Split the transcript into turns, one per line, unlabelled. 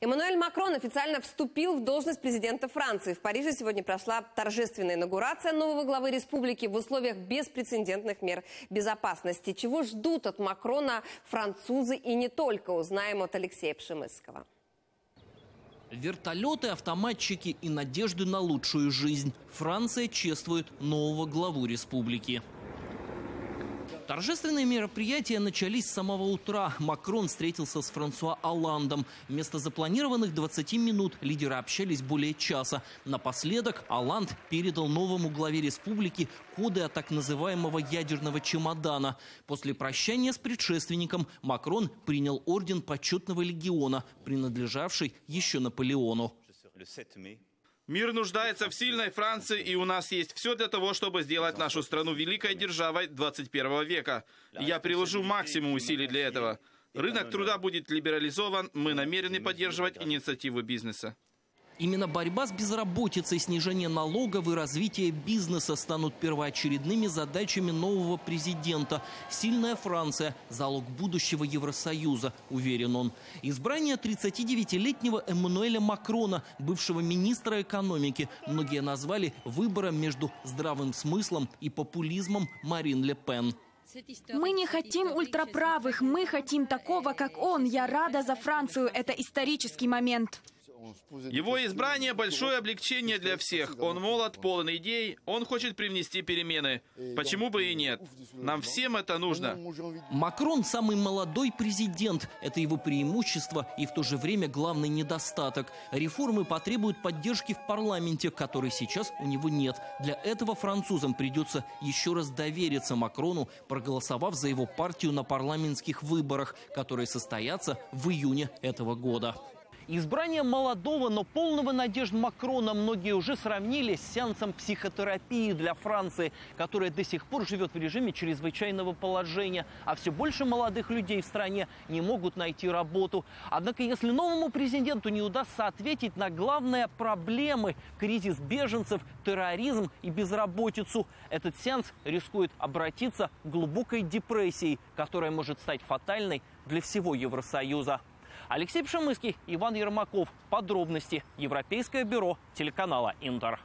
Эммануэль Макрон официально вступил в должность президента Франции. В Париже сегодня прошла торжественная инаугурация нового главы республики в условиях беспрецедентных мер безопасности. Чего ждут от Макрона французы и не только, узнаем от Алексея Пшемыского.
Вертолеты, автоматчики и надежды на лучшую жизнь. Франция чествует нового главу республики. Торжественные мероприятия начались с самого утра. Макрон встретился с Франсуа Оландом. Вместо запланированных 20 минут лидеры общались более часа. Напоследок Оланд передал новому главе республики коды от так называемого ядерного чемодана. После прощания с предшественником Макрон принял орден почетного легиона, принадлежавший еще Наполеону.
Мир нуждается в сильной Франции, и у нас есть все для того, чтобы сделать нашу страну великой державой 21 века. Я приложу максимум усилий для этого. Рынок труда будет либерализован, мы намерены поддерживать инициативы бизнеса.
Именно борьба с безработицей, снижение налогов и развитие бизнеса станут первоочередными задачами нового президента. Сильная Франция – залог будущего Евросоюза, уверен он. Избрание 39-летнего Эммануэля Макрона, бывшего министра экономики, многие назвали выбором между здравым смыслом и популизмом Марин Ле Пен.
Мы не хотим ультраправых, мы хотим такого, как он. Я рада за Францию, это исторический момент.
Его избрание – большое облегчение для всех. Он молод, полон идей, он хочет привнести перемены. Почему бы и нет? Нам всем это нужно.
Макрон – самый молодой президент. Это его преимущество и в то же время главный недостаток. Реформы потребуют поддержки в парламенте, которой сейчас у него нет. Для этого французам придется еще раз довериться Макрону, проголосовав за его партию на парламентских выборах, которые состоятся в июне этого года. Избрание молодого, но полного надежд Макрона многие уже сравнили с сеансом психотерапии для Франции, которая до сих пор живет в режиме чрезвычайного положения, а все больше молодых людей в стране не могут найти работу. Однако, если новому президенту не удастся ответить на главные проблемы – кризис беженцев, терроризм и безработицу, этот сеанс рискует обратиться к глубокой депрессии, которая может стать фатальной для всего Евросоюза. Алексей Пшемыский, Иван Ермаков. Подробности. Европейское бюро телеканала «Интер».